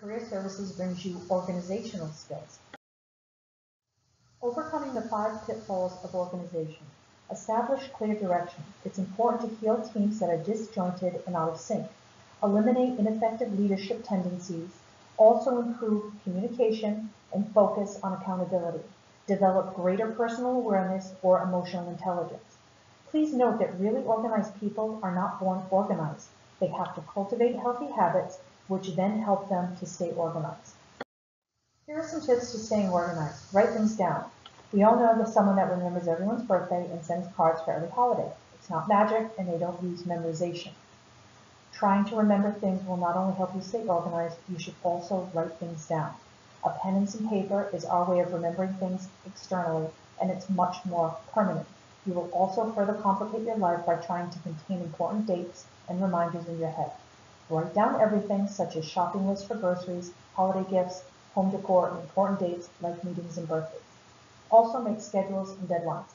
Career Services brings you organizational skills. Overcoming the five pitfalls of organization. Establish clear direction. It's important to heal teams that are disjointed and out of sync. Eliminate ineffective leadership tendencies. Also improve communication and focus on accountability. Develop greater personal awareness or emotional intelligence. Please note that really organized people are not born organized. They have to cultivate healthy habits, which then help them to stay organized. Here are some tips to staying organized. Write things down. We all know that someone that remembers everyone's birthday and sends cards for every holiday. It's not magic and they don't use memorization. Trying to remember things will not only help you stay organized, you should also write things down. A pen and some paper is our way of remembering things externally and it's much more permanent. You will also further complicate your life by trying to contain important dates and reminders in your head. Write down everything such as shopping lists for groceries, holiday gifts, home decor, and important dates like meetings and birthdays. Also make schedules and deadlines.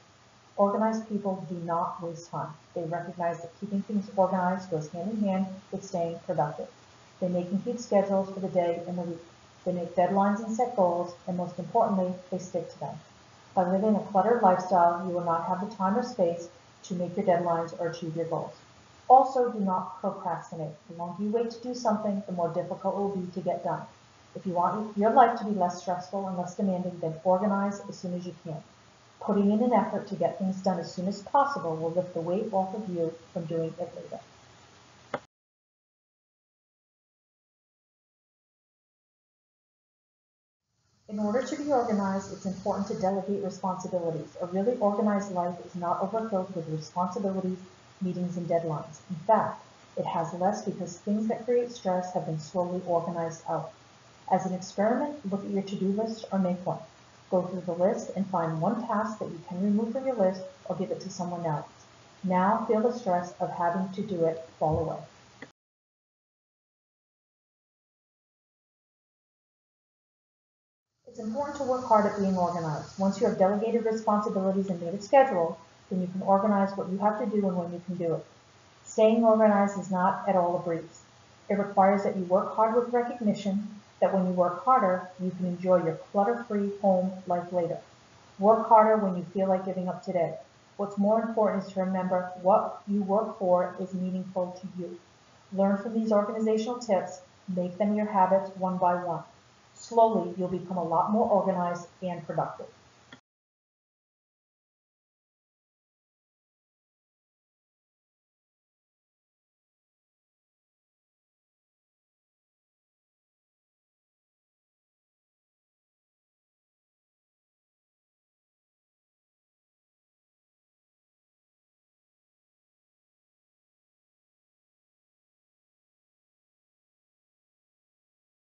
Organized people do not waste time. They recognize that keeping things organized goes hand in hand with staying productive. They make and keep schedules for the day and the week. They make deadlines and set goals, and most importantly, they stick to them. By living a cluttered lifestyle, you will not have the time or space to make your deadlines or achieve your goals. Also, do not procrastinate. The longer you wait to do something, the more difficult it will be to get done. If you want your life to be less stressful and less demanding, then organize as soon as you can. Putting in an effort to get things done as soon as possible will lift the weight off of you from doing it later. In order to be organized, it's important to delegate responsibilities. A really organized life is not overfilled with responsibilities meetings, and deadlines. In fact, it has less because things that create stress have been slowly organized out. As an experiment, look at your to-do list or make one. Go through the list and find one task that you can remove from your list or give it to someone else. Now feel the stress of having to do it fall away. It's important to work hard at being organized. Once you have delegated responsibilities and made a schedule, then you can organize what you have to do and when you can do it. Staying organized is not at all a breeze. It requires that you work hard with recognition that when you work harder, you can enjoy your clutter-free home life later. Work harder when you feel like giving up today. What's more important is to remember what you work for is meaningful to you. Learn from these organizational tips, make them your habits one by one. Slowly, you'll become a lot more organized and productive.